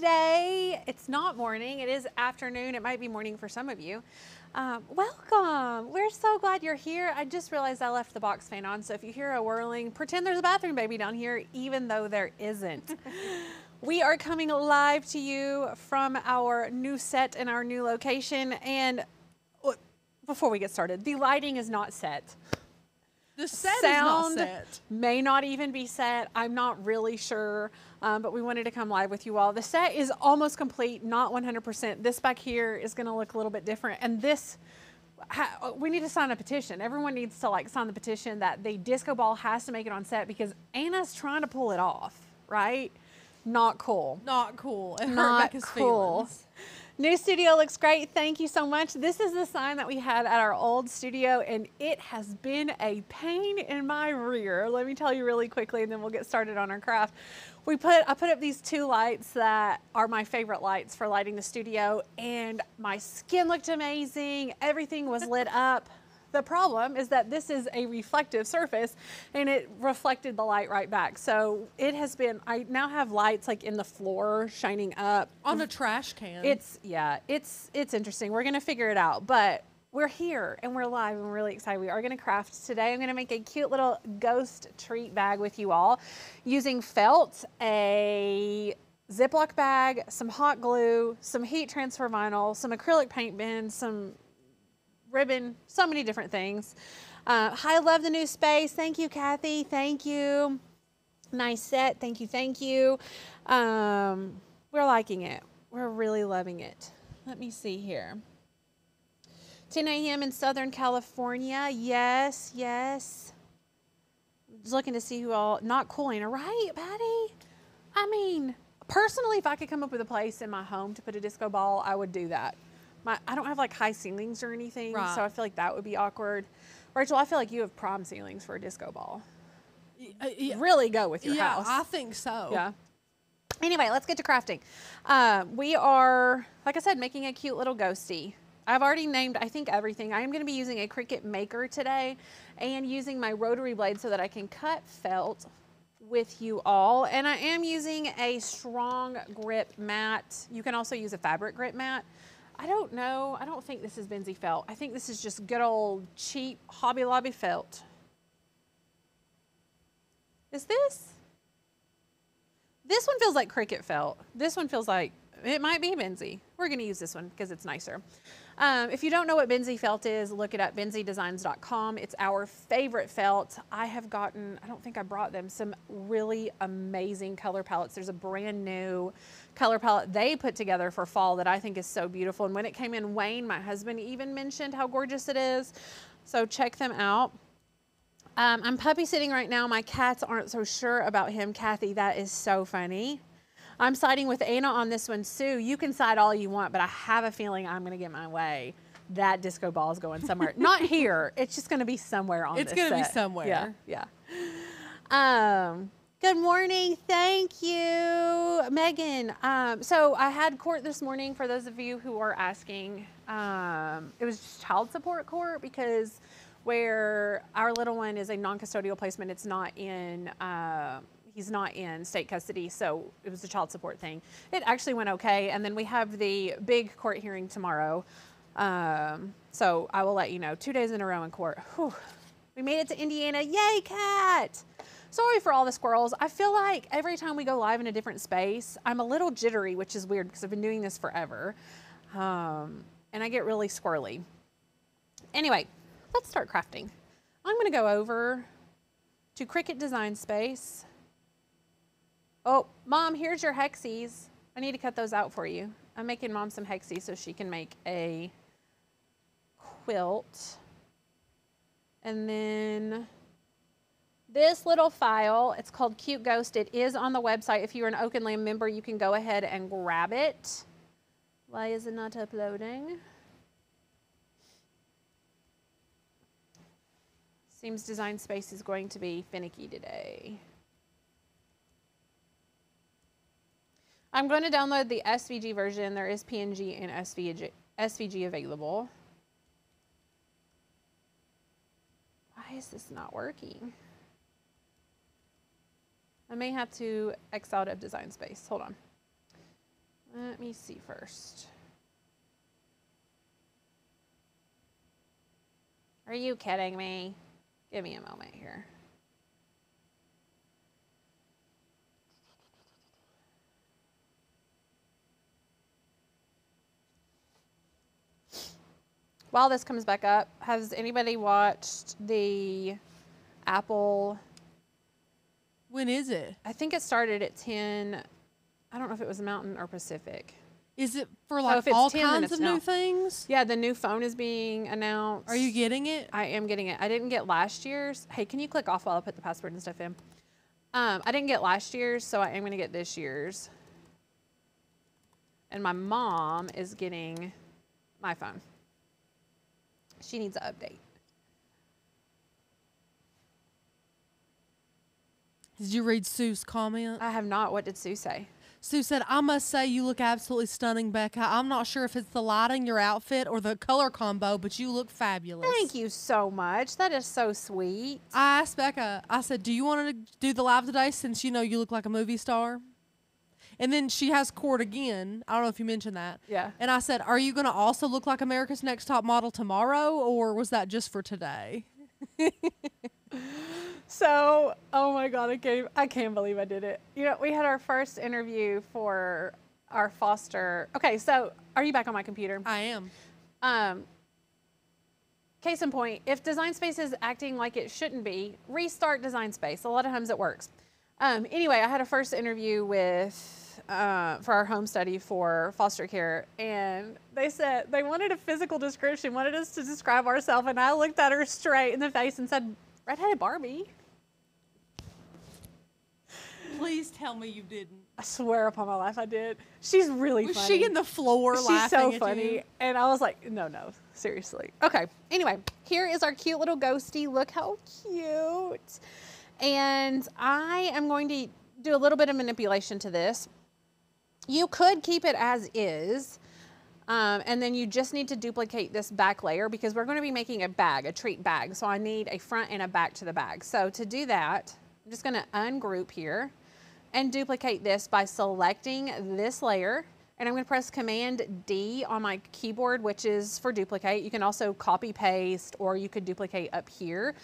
day. It's not morning, it is afternoon. It might be morning for some of you. Um, welcome. We're so glad you're here. I just realized I left the box fan on, so if you hear a whirling, pretend there's a bathroom baby down here, even though there isn't. we are coming live to you from our new set and our new location. And uh, before we get started, the lighting is not set. The set Sound is not set. may not even be set. I'm not really sure, um, but we wanted to come live with you all. The set is almost complete, not 100%. This back here is going to look a little bit different, and this. Ha, we need to sign a petition. Everyone needs to like sign the petition that the disco ball has to make it on set because Anna's trying to pull it off, right? Not cool. Not cool. It Not cool. feelings. New studio looks great. Thank you so much. This is the sign that we had at our old studio, and it has been a pain in my rear. Let me tell you really quickly, and then we'll get started on our craft. We put I put up these two lights that are my favorite lights for lighting the studio, and my skin looked amazing. Everything was lit up. The problem is that this is a reflective surface and it reflected the light right back. So it has been, I now have lights like in the floor shining up. On a trash can. It's yeah, it's it's interesting. We're gonna figure it out, but we're here and we're live and we're really excited. We are gonna craft today. I'm gonna make a cute little ghost treat bag with you all using felt, a Ziploc bag, some hot glue, some heat transfer vinyl, some acrylic paint bins, some ribbon, so many different things. Uh, I love the new space. Thank you, Kathy. Thank you. Nice set. Thank you. Thank you. Um, we're liking it. We're really loving it. Let me see here. 10 a.m. in Southern California. Yes, yes. Just looking to see who all, not cool, Anna, right, Patty? I mean, personally, if I could come up with a place in my home to put a disco ball, I would do that. My, I don't have like high ceilings or anything, Right. so I feel like that would be awkward. Rachel, I feel like you have prom ceilings for a disco ball. Uh, yeah, Really go with your yeah, house. I think so. Yeah. Anyway, let's get to crafting. Um, we are, like I said, making a cute little ghosty. I've already named, I think, everything. I am going to be using a Cricut Maker today and using my rotary blade so that I can cut felt with you all. And I am using a strong grip mat. You can also use a fabric grip mat. I don't know. I don't think this is Benzie felt. I think this is just good old cheap Hobby Lobby felt. Is this? This one feels like Cricut felt. This one feels like it might be Benzie. We're going to use this one because it's nicer. Um, if you don't know what Benzie felt is, look it up, benziedesigns.com. It's our favorite felt. I have gotten, I don't think I brought them, some really amazing color palettes. There's a brand new color palette they put together for fall that I think is so beautiful. And when it came in, Wayne, my husband, even mentioned how gorgeous it is. So check them out. Um, I'm puppy sitting right now. My cats aren't so sure about him. Kathy, that is so funny. I'm siding with Anna on this one, Sue. You can side all you want, but I have a feeling I'm going to get my way. That disco ball is going somewhere. Not here. It's just going to be somewhere on. It's gonna be somewhere. Yeah, yeah. Um, good morning. Thank you, Megan. Um, so I had court this morning for those of you who are asking. Um, it was just child support court because where our little one is a non-custodial placement, it's not in. Uh, he's not in state custody, so it was a child support thing. It actually went okay, and then we have the big court hearing tomorrow. Um, so I will let you know. Two days in a row in court. Whew. We made it to Indiana. Yay, cat! Sorry for all the squirrels. I feel like every time we go live in a different space, I'm a little jittery, which is weird because I've been doing this forever. Um, and I get really squirrely. Anyway, let's start crafting. I'm going to go over to Cricut Design Space. Oh, Mom, here's your hexies. I need to cut those out for you. I'm making Mom some hexies so she can make a quilt. And then this little file, it's called Cute Ghost. It is on the website. If you're an Oak and Lamb member, you can go ahead and grab it. Why is it not uploading? Seems Design Space is going to be finicky today. I'm going to download the SVG version. There is PNG and SVG, SVG available. Why is this not working? I may have to X out of Design Space. Hold on. Let me see first. Are you kidding me? Give me a moment here. While this comes back up, has anybody watched the Apple? When is it? I think it started at 10. I don't know if it was Mountain or Pacific. Is it for like all 10, kinds of new now. things? Yeah, the new phone is being announced. Are you getting it? I am getting it. I didn't get last year's. Hey, can you click off while I put the password and stuff in? Um, I didn't get last year's, so I am going to get this year's. And my mom is getting my phone. She needs an update. Did you read Sue's comment? I have not. What did Sue say? Sue said, I must say you look absolutely stunning, Becca. I'm not sure if it's the lighting, your outfit, or the color combo, but you look fabulous. Thank you so much. That is so sweet. I asked Becca, I said, Do you want to do the live today since you know you look like a movie star? And then she has court again. I don't know if you mentioned that. Yeah. And I said, Are you going to also look like America's Next Top Model tomorrow, or was that just for today? So, oh my God, I can't, I can't believe I did it. You know, we had our first interview for our foster. Okay, so are you back on my computer? I am. Um, case in point, if Design Space is acting like it shouldn't be, restart Design Space. A lot of times it works. Um, anyway, I had a first interview with uh, for our home study for foster care, and they said they wanted a physical description, wanted us to describe ourselves, and I looked at her straight in the face and said, "Redheaded Barbie." Please tell me you didn't. I swear upon my life, I did. She's really Was funny. she in the floor She's laughing so funny. And I was like, no, no, seriously. Okay. Anyway, here is our cute little ghosty. Look how cute. And I am going to do a little bit of manipulation to this. You could keep it as is. Um, and then you just need to duplicate this back layer because we're going to be making a bag, a treat bag. So I need a front and a back to the bag. So to do that, I'm just going to ungroup here and duplicate this by selecting this layer. And I'm going to press Command D on my keyboard, which is for duplicate. You can also copy paste or you could duplicate up here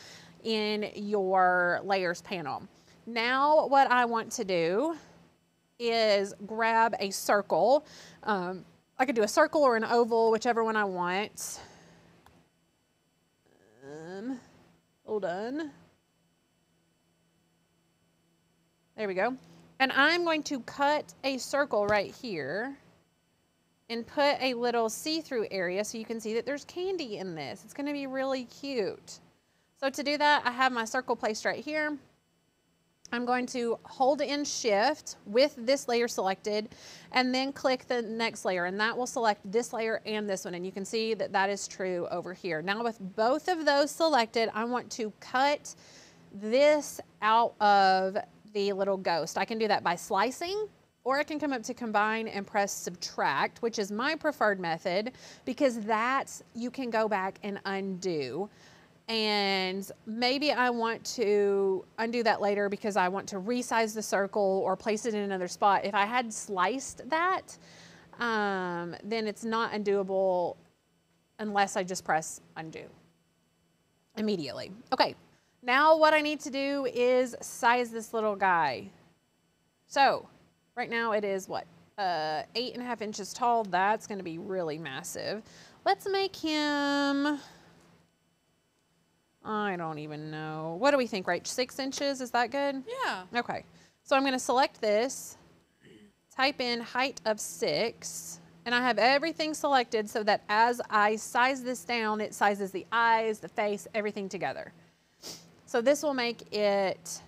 in your layers panel. Now what I want to do is grab a circle. Um, I could do a circle or an oval, whichever one I want. Um, hold on. There we go. And I'm going to cut a circle right here and put a little see-through area so you can see that there's candy in this. It's gonna be really cute. So to do that, I have my circle placed right here. I'm going to hold in shift with this layer selected and then click the next layer and that will select this layer and this one and you can see that that is true over here. Now with both of those selected, I want to cut this out of the little ghost. I can do that by slicing or I can come up to combine and press subtract, which is my preferred method because that's, you can go back and undo and maybe I want to undo that later because I want to resize the circle or place it in another spot. If I had sliced that, um, then it's not undoable unless I just press undo immediately. Okay, now what I need to do is size this little guy. So right now it is what? Uh, eight and a half inches tall. That's gonna be really massive. Let's make him, I don't even know. What do we think, right? Six inches, is that good? Yeah. Okay, so I'm gonna select this, type in height of six, and I have everything selected so that as I size this down, it sizes the eyes, the face, everything together. So this will make it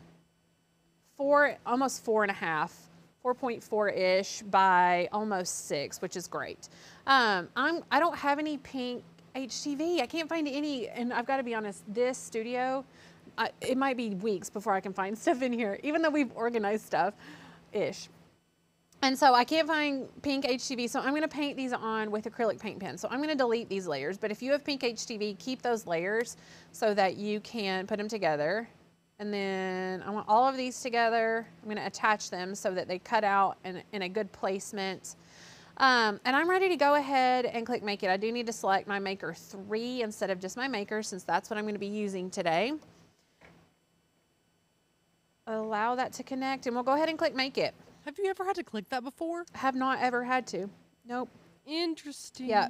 four, almost four and a half, 4.4-ish by almost six, which is great. Um, I'm, I don't have any pink HTV. I can't find any, and I've got to be honest, this studio, it might be weeks before I can find stuff in here, even though we've organized stuff, ish. And so I can't find pink HTV, so I'm gonna paint these on with acrylic paint pen. So I'm gonna delete these layers, but if you have pink HTV, keep those layers so that you can put them together. And then I want all of these together. I'm gonna attach them so that they cut out in, in a good placement. Um, and I'm ready to go ahead and click make it. I do need to select my maker three instead of just my maker since that's what I'm gonna be using today. Allow that to connect and we'll go ahead and click make it. Have you ever had to click that before? Have not ever had to. Nope. Interesting. Yeah.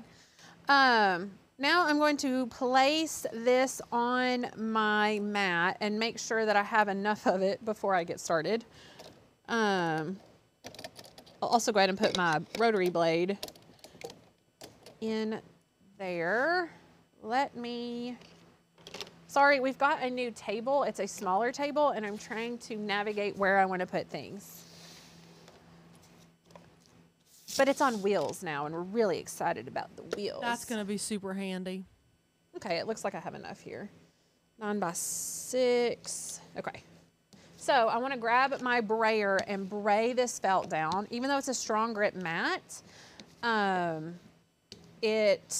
Um, now I'm going to place this on my mat and make sure that I have enough of it before I get started. Um, I'll also go ahead and put my rotary blade in there. Let me, sorry, we've got a new table. It's a smaller table and I'm trying to navigate where I want to put things. But it's on wheels now and we're really excited about the wheels. That's gonna be super handy. Okay, it looks like I have enough here. Nine by six. Okay. So I want to grab my brayer and bray this felt down. Even though it's a strong grip mat, um, it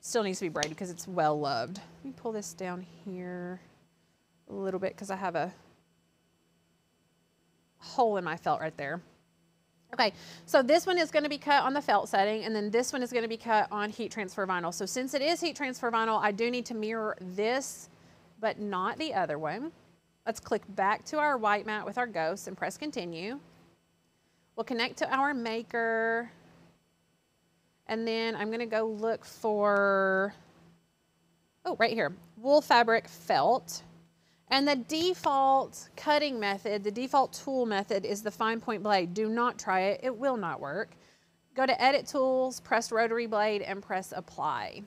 still needs to be braided because it's well loved. Let me pull this down here a little bit because I have a hole in my felt right there. Okay, so this one is going to be cut on the felt setting, and then this one is going to be cut on heat transfer vinyl. So since it is heat transfer vinyl, I do need to mirror this, but not the other one. Let's click back to our white mat with our ghost and press continue. We'll connect to our maker, and then I'm going to go look for, oh, right here, wool fabric felt. And the default cutting method, the default tool method is the fine point blade. Do not try it, it will not work. Go to edit tools, press rotary blade and press apply.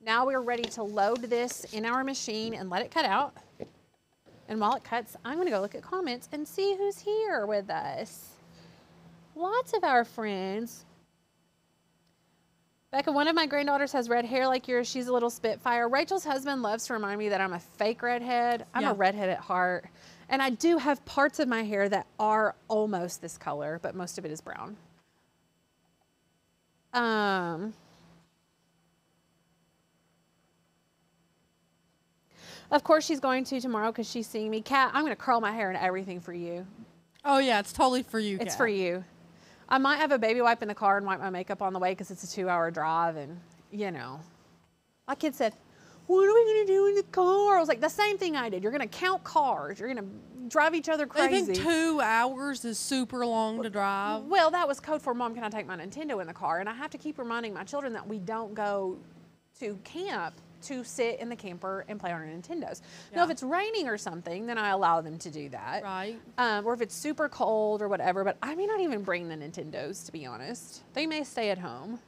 Now we're ready to load this in our machine and let it cut out. And while it cuts, I'm gonna go look at comments and see who's here with us. Lots of our friends. Becca, one of my granddaughters has red hair like yours. She's a little spitfire. Rachel's husband loves to remind me that I'm a fake redhead. I'm Yeah. a redhead at heart. And I do have parts of my hair that are almost this color, but most of it is brown. Um, of course, she's going to tomorrow because she's seeing me. Kat, I'm going to curl my hair and everything for you. Oh yeah, it's totally for you. It's Kat. for you. I might have a baby wipe in the car and wipe my makeup on the way because it's a two hour drive. And, you know, my kid said, What are we going to do in the car? I was like, The same thing I did. You're going to count cars. You're going to drive each other crazy. I think two hours is super long to drive. Well, that was code for mom, can I take my Nintendo in the car? And I have to keep reminding my children that we don't go to camp to sit in the camper and play on our Nintendos. Now, if it's raining or something, then I allow them to do that. Right. Um, or if it's super cold or whatever, but I may not even bring the Nintendos, to be honest. They may stay at home.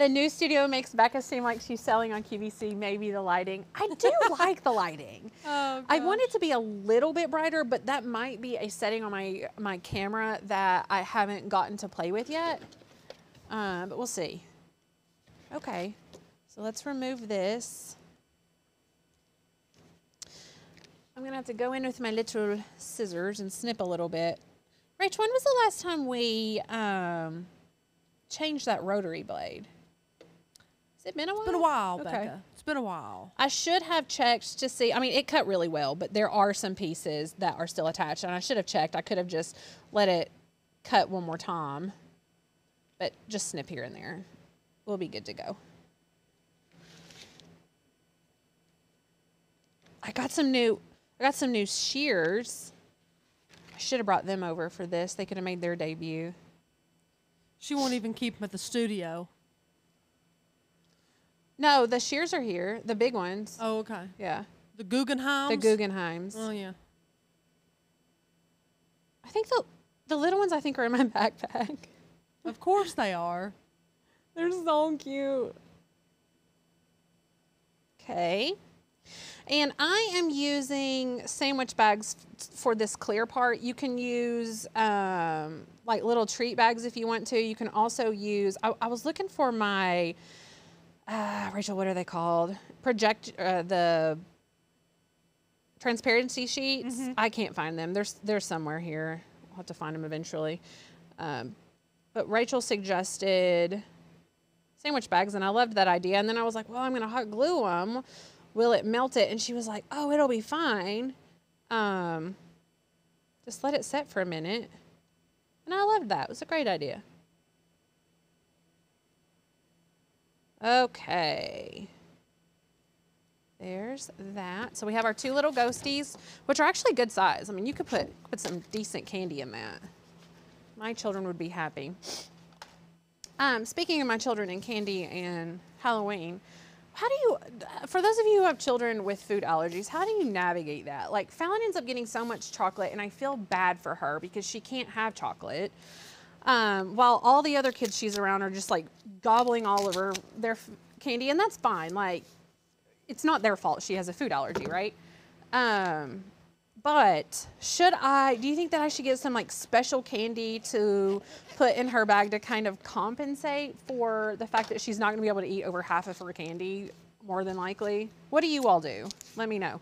The new studio makes Becca seem like she's selling on QVC, maybe the lighting. I do like the lighting. Oh, I want it to be a little bit brighter, but that might be a setting on my my camera that I haven't gotten to play with yet. Um, but we'll see. Okay, so let's remove this. I'm gonna have to go in with my little scissors and snip a little bit. Rach, when was the last time we um, changed that rotary blade? Has it been a while? It's been a while, Okay. Becca. It's been a while. I should have checked to see. I mean, it cut really well, but there are some pieces that are still attached, and I should have checked. I could have just let it cut one more time, but just snip here and there. We'll be good to go. I got some new. I got some new shears. I should have brought them over for this. They could have made their debut. She won't even keep them at the studio. No, the shears are here. The big ones. Oh, okay. Yeah, The Guggenheims. the Guggenheims. Oh yeah. I think the the little ones I think are in my backpack. Of course they are. They're so cute. Okay. And I am using sandwich bags for this clear part. You can use um, like little treat bags if you want to. You can also use, I, I was looking for my, uh, Rachel, what are they called? Project, uh, the transparency sheets. I can't find them. There's, they're somewhere here. I'll have to find them eventually. Um, but Rachel suggested sandwich bags, and I loved that idea. And then I was like, well, I'm going to hot glue them. Will it melt it? And she was like, oh, it'll be fine. Um, Just let it set for a minute. And I loved that. It was a great idea. Okay. There's that. So we have our two little ghosties, which are actually good size. I mean, you could put put some decent candy in that. My children would be happy. Um, speaking of my children and candy and Halloween, how do you, for those of you who have children with food allergies, how do you navigate that? Like Fallon ends up getting so much chocolate, and I feel bad for her because she can't have chocolate. Um, while all the other kids she's around are just like gobbling all over their candy, and that's fine. Like it's not their fault she has a food allergy, right? Um, but should I, do you think that I should get some like special candy to put in her bag to kind of compensate for the fact that she's not gonna be able to eat over half of her candy, more than likely? What do you all do? Let me know.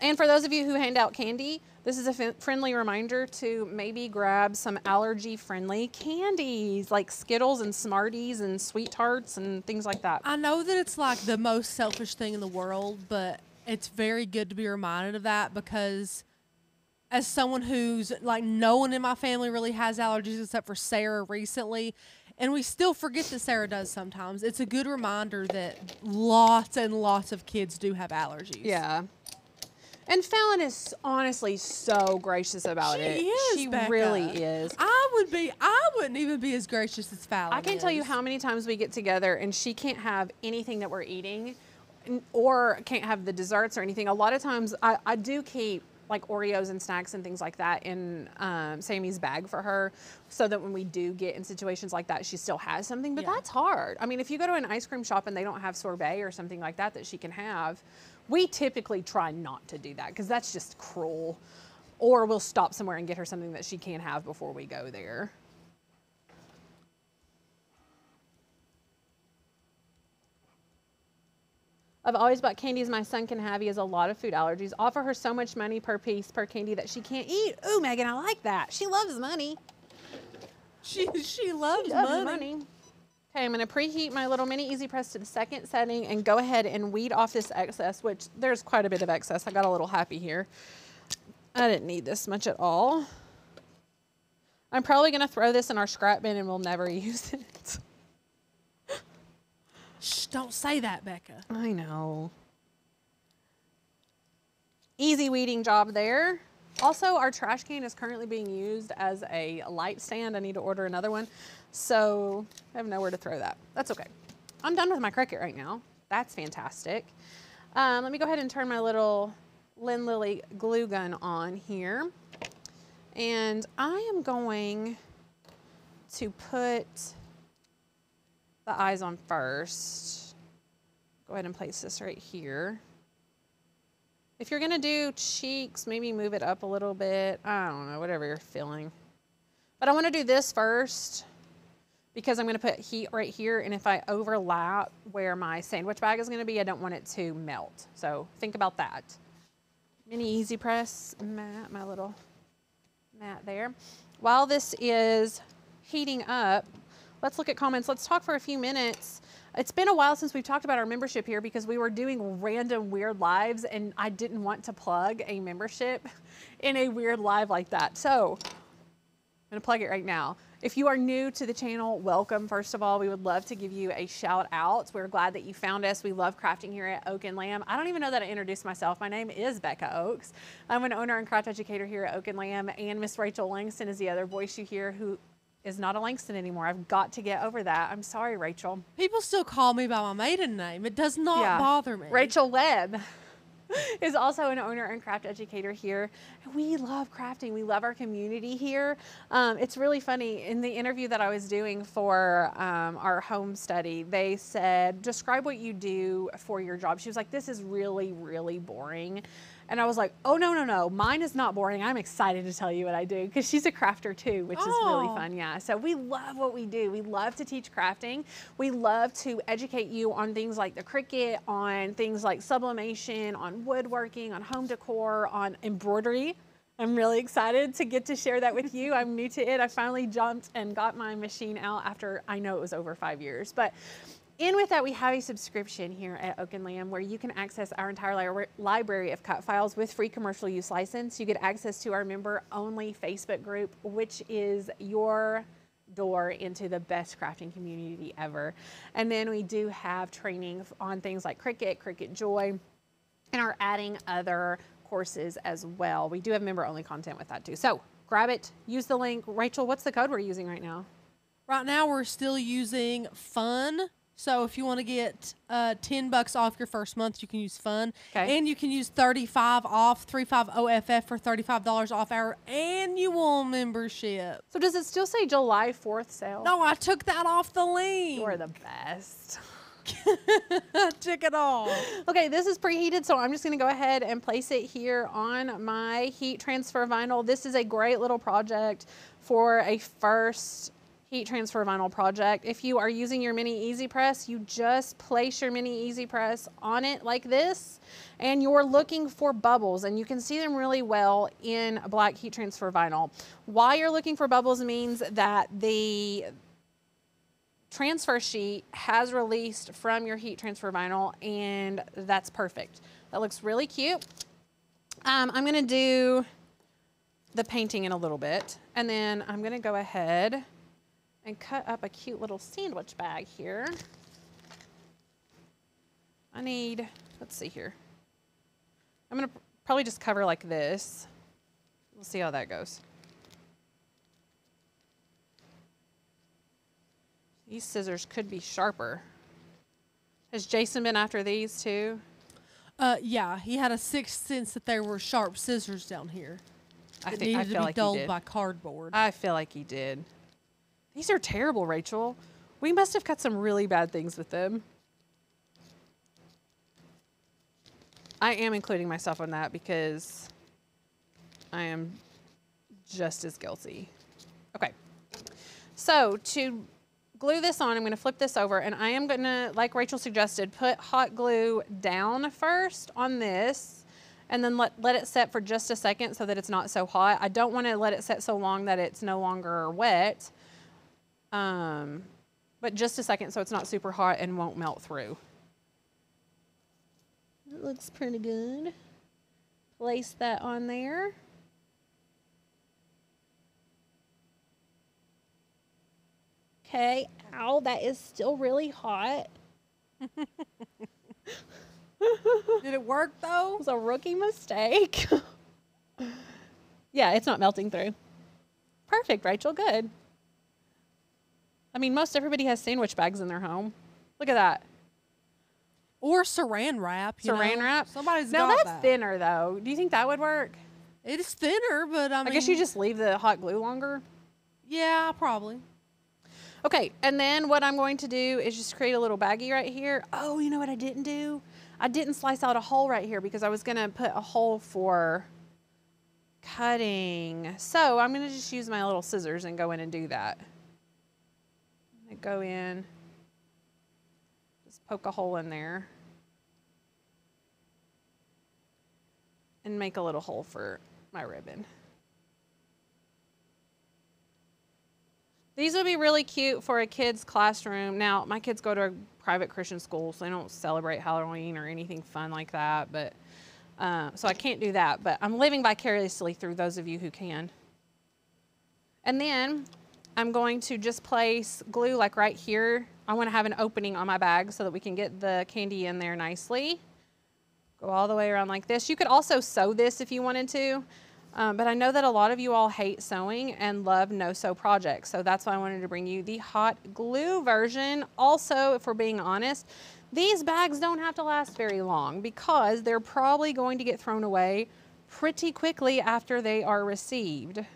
And for those of you who hand out candy, this is a friendly reminder to maybe grab some allergy friendly candies like Skittles and Smarties and Sweet Tarts and things like that. I know that it's like the most selfish thing in the world, but it's very good to be reminded of that because as someone who's like no one in my family really has allergies except for Sarah recently, and we still forget that Sarah does sometimes. It's a good reminder that lots and lots of kids do have allergies. Yeah. And Fallon is honestly so gracious about it. She it. is, she Becca. really is. I would be I wouldn't even be as gracious as Fallon. I can't tell you how many times we get together and she can't have anything that we're eating or can't have the desserts or anything. A lot of times I, I do keep like Oreos and snacks and things like that in um, Sammy's bag for her so that when we do get in situations like that, she still has something. But Yeah. that's hard. I mean, if you go to an ice cream shop and they don't have sorbet or something like that that she can have, we typically try not to do that because that's just cruel. Or we'll stop somewhere and get her something that she can have before we go there. I've always bought candies my son can have. He has a lot of food allergies. Offer her so much money per piece per candy that she can't eat. Ooh, Megan, I like that. She loves money. She she loves She loves money. money. Okay, I'm gonna preheat my little mini easy press to the second setting and go ahead and weed off this excess, which there's quite a bit of excess. I got a little happy here. I didn't need this much at all. I'm probably gonna throw this in our scrap bin and we'll never use it. Shh, don't say that, Becca. I know. Easy weeding job there. Also, our trash can is currently being used as a light stand. I need to order another one. So I have nowhere to throw that. That's okay. I'm done with my Cricut right now. That's fantastic. Um, let me go ahead and turn my little Lynn Lilly glue gun on here. And I am going to put the eyes on first. Go ahead and place this right here. If you're gonna do cheeks, maybe move it up a little bit. I don't know, whatever you're feeling. But I wanna do this first because I'm gonna put heat right here. And if I overlap where my sandwich bag is gonna be, I don't want it to melt. So think about that. Mini easy press mat, my little mat there. While this is heating up, let's look at comments. Let's talk for a few minutes. It's been a while since we've talked about our membership here because we were doing random weird lives and I didn't want to plug a membership in a weird live like that. So I'm gonna plug it right now. If you are new to the channel, welcome. First of all, we would love to give you a shout out. We're glad that you found us. We love crafting here at Oak and Lamb. I don't even know that I introduced myself. My name is Becca Oaks. I'm an owner and craft educator here at Oak and Lamb, and Miss Rachel Langston is the other voice you hear who is not a Langston anymore. I've got to get over that. I'm sorry, Rachel. People still call me by my maiden name. It does not bother me. Rachel Webb is also an owner and craft educator here. We love crafting. We love our community here. Um, it's really funny. In the interview that I was doing for um, our home study, they said, describe what you do for your job. She was like, this is really, really boring. And I was like, oh, no, no, no. Mine is not boring. I'm excited to tell you what I do because she's a crafter too, which is really Oh. fun. Yeah. So we love what we do. We love to teach crafting. We love to educate you on things like the Cricut, on things like sublimation, on woodworking, on home decor, on embroidery. I'm really excited to get to share that with you. I'm new to it. I finally jumped and got my machine out after I know it was over five years. But in with that, we have a subscription here at Oak and Lamb where you can access our entire li- library of cut files with free commercial use license. You get access to our member only Facebook group, which is your door into the best crafting community ever. And then we do have training on things like Cricut, Cricut Joy, and are adding other courses as well. We do have member only content with that too. So grab it, use the link. Rachel, what's the code we're using right now? Right now, we're still using fun. So if you want to get uh, 10 bucks off your first month, you can use fun. Okay. And you can use 35 off 35 OFF for $35 off our annual membership. So does it still say July 4th sale? No, I took that off the link. You're the best. Took it off. Okay, this is preheated, so I'm just gonna go ahead and place it here on my heat transfer vinyl. This is a great little project for a first heat transfer vinyl project. If you are using your mini easy press, you just place your mini easy press on it like this, and you're looking for bubbles, and you can see them really well in black heat transfer vinyl. Why you're looking for bubbles means that the transfer sheet has released from your heat transfer vinyl and that's perfect. That looks really cute. Um, I'm gonna do the painting in a little bit and then I'm gonna go ahead and cut up a cute little sandwich bag here. I need, let's see here. I'm gonna probably just cover like this. We'll see how that goes. These scissors could be sharper. Has Jason been after these too? Uh, yeah, he had a sixth sense that there were sharp scissors down here. I think I needed to feel be like he dulled did. by cardboard. I feel like he did. These are terrible, Rachel. We must have cut some really bad things with them. I am including myself on that because I am just as guilty. Okay. So to glue this on, I'm going to flip this over and I am going to, like Rachel suggested, put hot glue down first on this and then let, let it set for just a second so that it's not so hot. I don't want to let it set so long that it's no longer wet, um, but just a second so it's not super hot and won't melt through. It looks pretty good. Place that on there. Okay, ow, that is still really hot. Did it work though? It was a rookie mistake. yeah, it's not melting through. Perfect, Rachel. Good. I mean, most everybody has sandwich bags in their home. Look at that. Or saran wrap. Saran know? wrap. Somebody's now that's that. thinner, though. Do you think that would work? It is thinner, but I I mean, guess you just leave the hot glue longer. yeah, probably. Okay, and then what I'm going to do is just create a little baggie right here. Oh, you know what I didn't do? I didn't slice out a hole right here because I was gonna put a hole for cutting. So I'm gonna just use my little scissors and go in and do that. Gonna go in, just poke a hole in there. And make a little hole for my ribbon. These would be really cute for a kid's classroom. Now, my kids go to a private Christian school, so they don't celebrate Halloween or anything fun like that. But uh, so I can't do that. But I'm living vicariously through those of you who can. And then I'm going to just place glue like right here. I want to have an opening on my bag so that we can get the candy in there nicely. Go all the way around like this. You could also sew this if you wanted to. Um, but I know that a lot of you all hate sewing and love no-sew projects. So that's why I wanted to bring you the hot glue version. Also, if we're being honest, these bags don't have to last very long because they're probably going to get thrown away pretty quickly after they are received.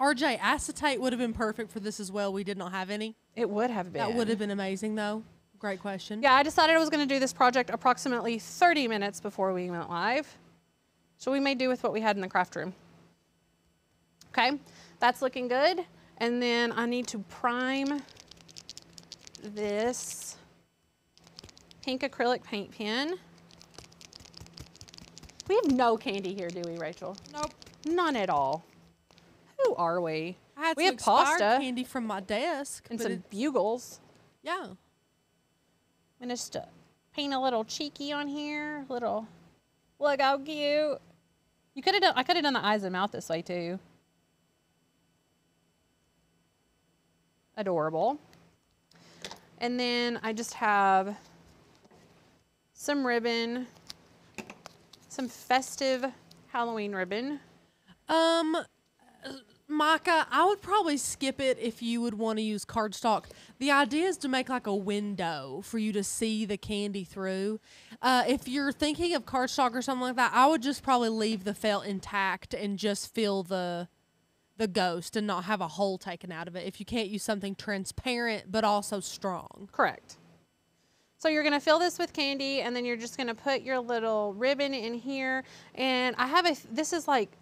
RJ acetate would have been perfect for this as well. We did not have any. It would have been. That would have been amazing though. Great question. Yeah, I decided I was going to do this project approximately 30 minutes before we went live. So we may do with what we had in the craft room. Okay, that's looking good. And then I need to prime this pink acrylic paint pen. We have no candy here, do we, Rachel? Nope. None at all. Who are we? I had we some have expired pasta candy from my desk. and but some it- bugles. yeah. And just uh, paint a little cheeky on here. Little, look how cute. You could have done. I could have done the eyes and mouth this way too. Adorable. And then I just have some ribbon, some festive Halloween ribbon. Um, Micah, I would probably skip it if you would want to use cardstock. The idea is to make like a window for you to see the candy through. Uh, if you're thinking of cardstock or something like that, I would just probably leave the felt intact and just fill the the ghost and not have a hole taken out of it. If you can't use something transparent but also strong. Correct. So you're gonna fill this with candy and then you're just gonna put your little ribbon in here. And I have a, this is like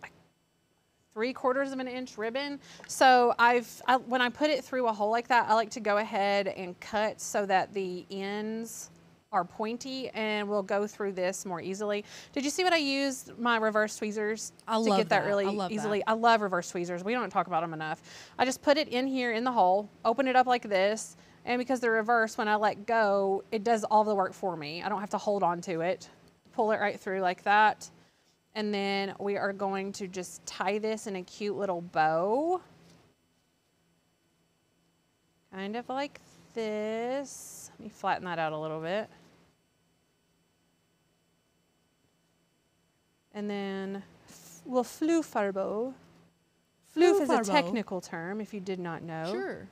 three quarters of an inch ribbon. So I've, I, when I put it through a hole like that, I like to go ahead and cut so that the ends are pointy and we'll go through this more easily. Did you see what I used my reverse tweezers I to get that, that. really I love that. easily? I love reverse tweezers. We don't talk about them enough. I just put it in here in the hole, open it up like this, and because they're reverse, when I let go, it does all the work for me. I don't have to hold on to it. Pull it right through like that. And then we are going to just tie this in a cute little bow. Kind of like this. Let me flatten that out a little bit. And then we'll flufarbo. Floof is a technical term if you did not know. Sure.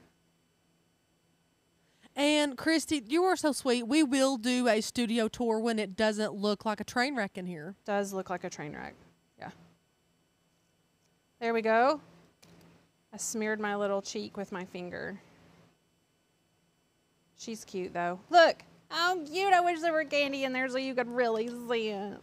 And Christy, you are so sweet. We will do a studio tour when it doesn't look like a train wreck in here. Does look like a train wreck. Yeah. There we go. I smeared my little cheek with my finger. She's cute though. Look, um, how cute. I wish there were candy in there so you could really see it.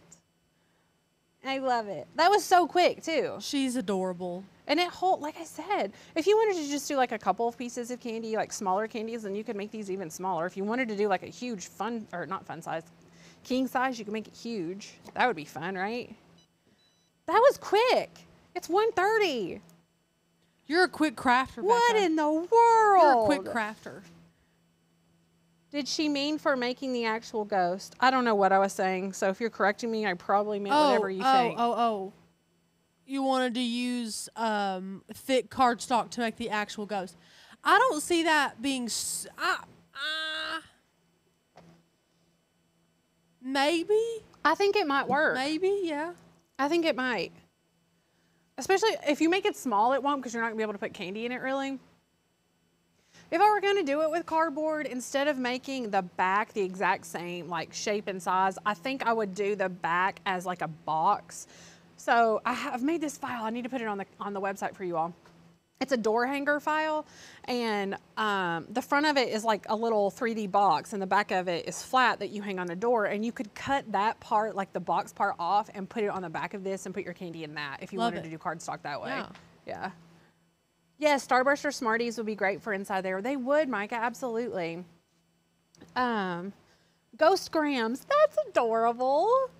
I love it. That was so quick too. She's adorable. And it hold like I said, if you wanted to just do like a couple of pieces of candy, like smaller candies, then you could make these even smaller. If you wanted to do like a huge fun or not fun size, king size, you could make it huge. That would be fun, right? That was quick. It's 1.30. You're a quick crafter. What Becca. in the world? You're a quick crafter. Did she mean for making the actual ghost? I don't know what I was saying. So if you're correcting me, I probably meant whatever you oh, think. Oh, oh, You wanted to use um, thick cardstock to make the actual ghost. I don't see that being. S- I, I, maybe, I think it might work. maybe, yeah. I think it might. Especially if you make it small, it won't because you're not gonna be able to put candy in it really. If I were gonna do it with cardboard, instead of making the back the exact same like shape and size, I think I would do the back as like a box. So I have made this file. I need to put it on the on the website for you all. It's a door hanger file, and um, the front of it is like a little 3D box, and the back of it is flat that you hang on a door. And you could cut that part, like the box part, off and put it on the back of this and put your candy in that if you Love wanted it. to do cardstock that way. Yeah. Yeah. Yeah, Starburst or Smarties would be great for inside there. They would, Micah, absolutely. Um, Ghost Grams, that's adorable.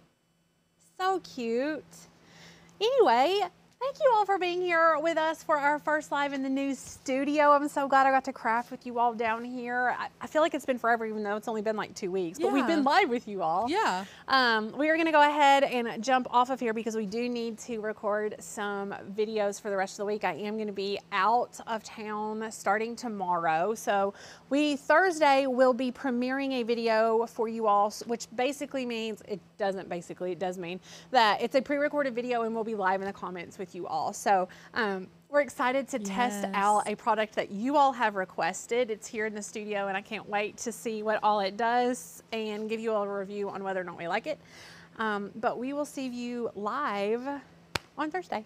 So cute. Anyway, thank you all for being here with us for our first live in the new studio. I'm so glad I got to craft with you all down here. I, I feel like it's been forever, even though it's only been like two weeks, but we've been live with you all. Yeah. Um, we are going to go ahead and jump off of here because we do need to record some videos for the rest of the week. I am going to be out of town starting tomorrow. So we Thursday will be premiering a video for you all, which basically means it doesn't basically, it does mean that it's a pre-recorded video and we'll be live in the comments with you all. So um, we're excited to test out a product that you all have requested. It's here in the studio and I can't wait to see what all it does and give you all a review on whether or not we like it. Um, but we will see you live on Thursday.